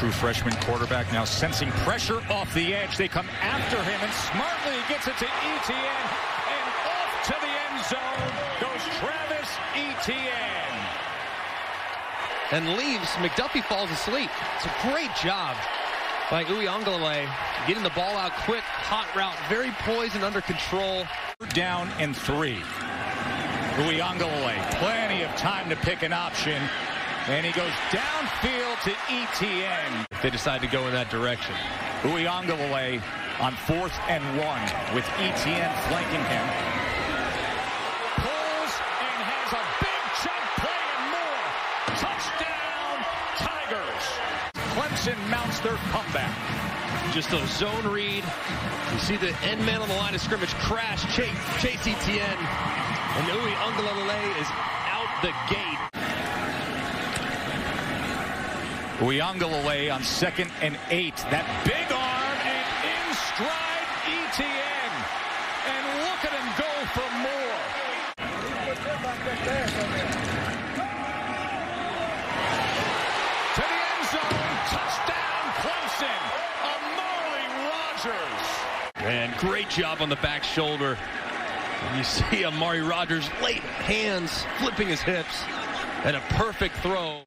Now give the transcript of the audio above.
true freshman quarterback now sensing pressure off the edge. They come after him, and smartly he gets it to Etienne, and off to the end zone goes Travis Etienne. And leaves. McDuffie falls asleep. It's a great job by Uiagalelei getting the ball out quick, hot route, very poised and under control. Down and three. Uiagalelei, plenty of time to pick an option. And he goes downfield to Etienne. They decide to go in that direction. Uiagalelei on fourth and one with Etienne flanking him. Pulls and has a big chunk play and more. Touchdown, Tigers. Clemson mounts their comeback. Just a zone read. You see the end man on the line of scrimmage crash, chase, chase Etienne. And Uiagalelei is out the gate. Uiagalelei on second and eight. That big arm and in stride Etienne. And look at him go for more. To the end zone. Touchdown Clemson. Amari Rodgers. And great job on the back shoulder. You see Amari Rodgers late hands, flipping his hips, and a perfect throw.